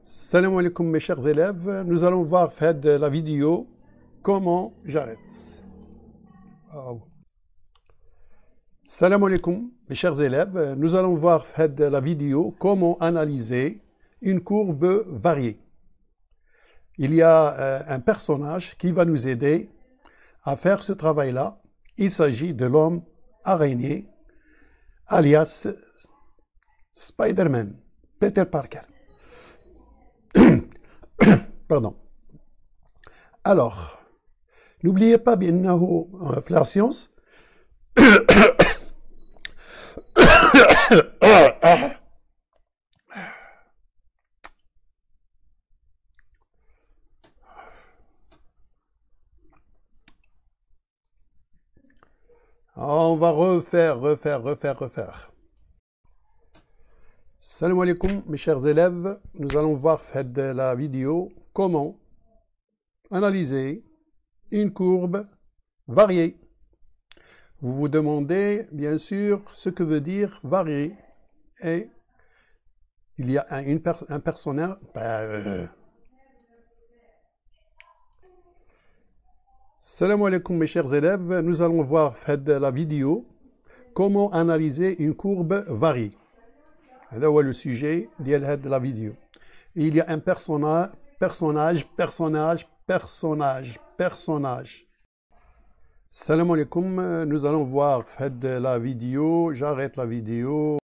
Salam alaikum mes chers élèves, nous allons voir faire de la vidéo comment j'arrête. Salam alaikum mes chers élèves, nous allons voir faire de la vidéo comment analyser une courbe variée. Il y a euh, un personnage qui va nous aider à faire ce travail-là. Il s'agit de l'homme araignée, alias Spider-Man, Peter Parker. Pardon. Alors, n'oubliez pas bien euh, la science. On va refaire, refaire, refaire, refaire. Salam alaikum mes chers élèves, nous allons voir la vidéo comment analyser une courbe variée. Vous vous demandez bien sûr ce que veut dire variée et il y a un, un personnage. Euh, Salam alaikum mes chers élèves, nous allons voir de la vidéo comment analyser une courbe variée. C'est le sujet de la vidéo. Il y a un personnage, personnage, personnage, personnage, personnage. Salam alaikum, nous allons voir la vidéo, j'arrête la vidéo.